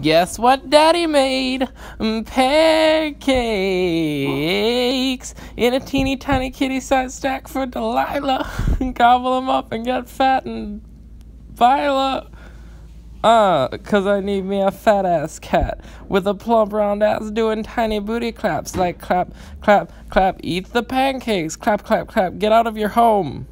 Guess what Daddy made? Mm, pancakes in a teeny tiny kitty-sized stack for Delilah. Gobble them up and get fat and Viola. Uh, cause I need me a fat ass cat with a plump round ass doing tiny booty claps like clap, clap, clap, eat the pancakes, clap, clap, clap, get out of your home.